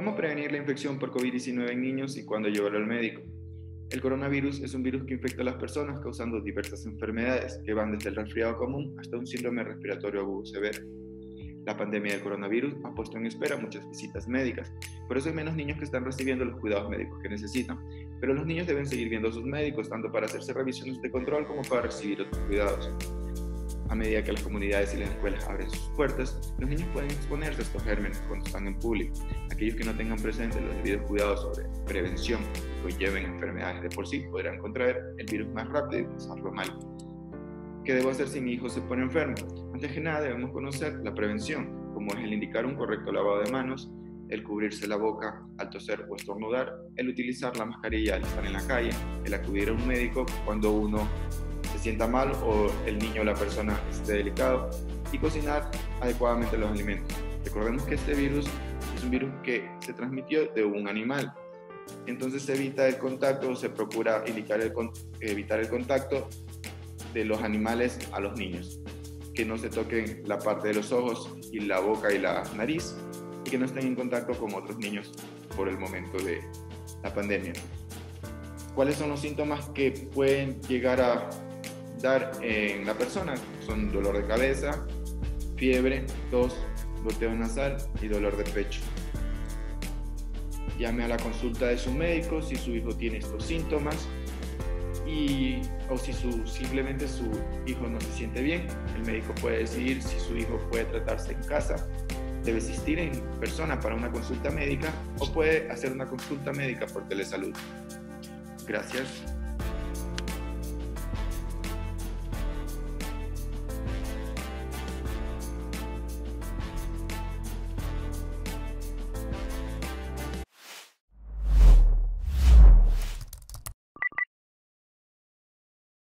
¿Cómo prevenir la infección por COVID-19 en niños y cuándo llevarlo al médico? El coronavirus es un virus que infecta a las personas causando diversas enfermedades que van desde el resfriado común hasta un síndrome respiratorio agudo severo. La pandemia del coronavirus ha puesto en espera muchas visitas médicas, por eso hay menos niños que están recibiendo los cuidados médicos que necesitan, pero los niños deben seguir viendo a sus médicos tanto para hacerse revisiones de control como para recibir otros cuidados. A medida que las comunidades y las escuelas abren sus puertas, los niños pueden exponerse a estos gérmenes cuando están en público. Aquellos que no tengan presentes los debidos cuidados sobre prevención que lleven enfermedades de por sí podrán contraer el virus más rápido y pasarlo mal. ¿Qué debo hacer si mi hijo se pone enfermo? Antes que nada debemos conocer la prevención, como es el indicar un correcto lavado de manos, el cubrirse la boca al toser o estornudar, el utilizar la mascarilla al estar en la calle, el acudir a un médico cuando uno sienta mal o el niño o la persona esté delicado y cocinar adecuadamente los alimentos. Recordemos que este virus es un virus que se transmitió de un animal. Entonces se evita el contacto, se procura evitar el, evitar el contacto de los animales a los niños. Que no se toquen la parte de los ojos y la boca y la nariz y que no estén en contacto con otros niños por el momento de la pandemia. ¿Cuáles son los síntomas que pueden llegar a dar en la persona. Son dolor de cabeza, fiebre, tos, goteo nasal y dolor de pecho. Llame a la consulta de su médico si su hijo tiene estos síntomas y, o si su, simplemente su hijo no se siente bien. El médico puede decidir si su hijo puede tratarse en casa, debe asistir en persona para una consulta médica o puede hacer una consulta médica por telesalud. Gracias.